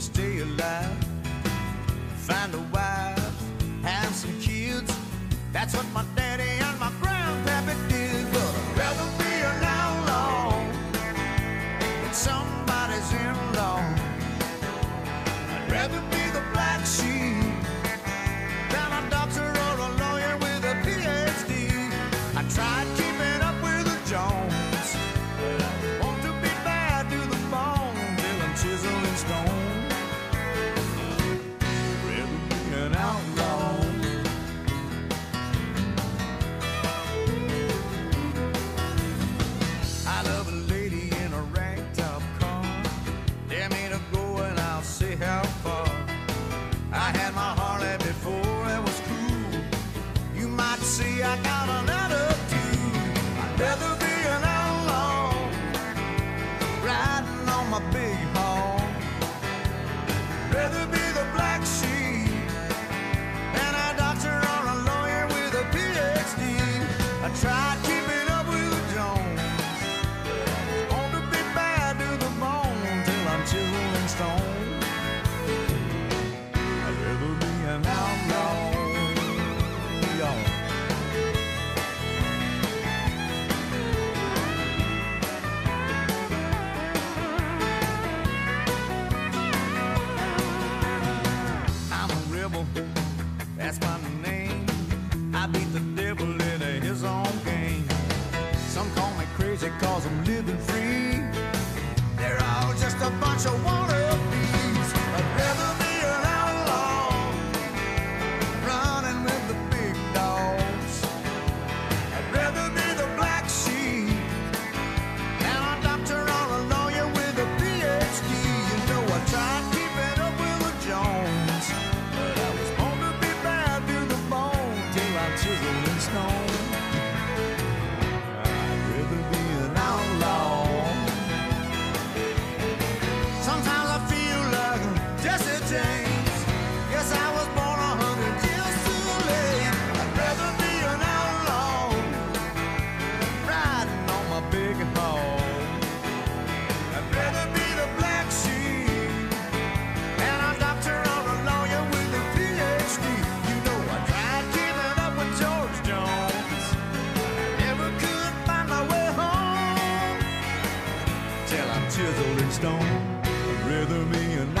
stay alive. Find a wife, have some kids. That's what my daddy and my grandpappy did. But I'd rather be an outlaw than somebody's in law. I'd rather be the black sheep than a doctor or a lawyer with a PhD. I tried I had my before it was cool. You might see I got. I'd rather be an outlaw, riding on my big. Rather be the black sheep than a doctor or a lawyer with a PhD. I tried cause I'm living free. They're all just a bunch of Sometimes I feel like Jesse James. Yes, I was born a hundred years too late. I'd rather be an outlaw, riding on my big. I'd rather be the black sheep a doctor or a lawyer with a PhD. You know, I tried up with George Jones. Never could find my way home till I'm chiseled in stone. I'd rather be an